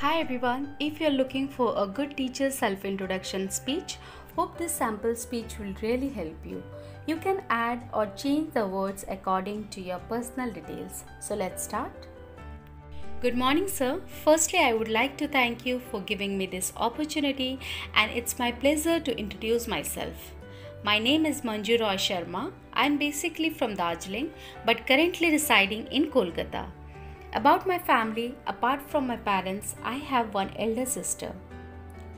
Hi everyone, if you're looking for a good teacher self introduction speech, hope this sample speech will really help you. You can add or change the words according to your personal details. So let's start. Good morning, sir. Firstly, I would like to thank you for giving me this opportunity, and it's my pleasure to introduce myself. My name is Manju Roy Sharma. I'm basically from Darjeeling but currently residing in Kolkata. About my family, apart from my parents, I have one elder sister.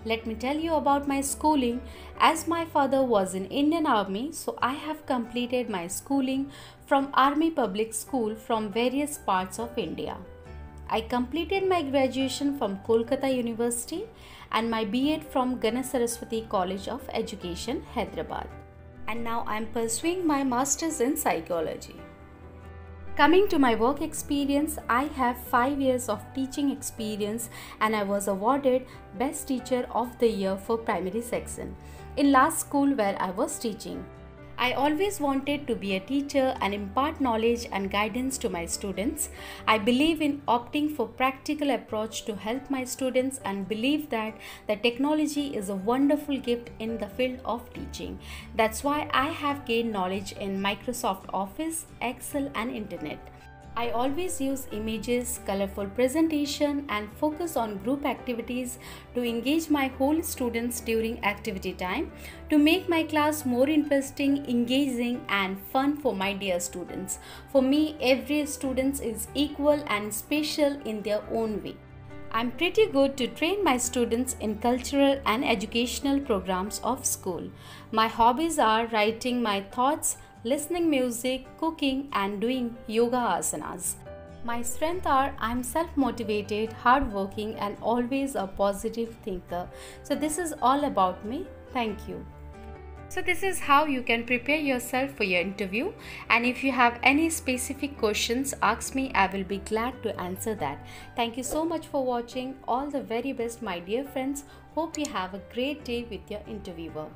Let me tell you about my schooling. As my father was in Indian Army, so I have completed my schooling from Army Public School from various parts of India. I completed my graduation from Kolkata University and my B.Ed from Ganesh Saraswati College of Education, Hyderabad. And now I am pursuing my Masters in Psychology. Coming to my work experience, I have 5 years of teaching experience and I was awarded Best Teacher of the Year for Primary Section in last school where I was teaching. I always wanted to be a teacher and impart knowledge and guidance to my students. I believe in opting for practical approach to help my students and believe that the technology is a wonderful gift in the field of teaching. That's why I have gained knowledge in Microsoft Office, Excel and Internet. I always use images, colorful presentation and focus on group activities to engage my whole students during activity time to make my class more interesting, engaging and fun for my dear students. For me, every student is equal and special in their own way. I'm pretty good to train my students in cultural and educational programs of school. My hobbies are writing my thoughts, listening music, cooking and doing yoga asanas. My strengths are I'm self motivated, hardworking, and always a positive thinker. So, this is all about me. Thank you. So, this is how you can prepare yourself for your interview. And if you have any specific questions, ask me. I will be glad to answer that. Thank you so much for watching. All the very best, my dear friends. Hope you have a great day with your interviewer.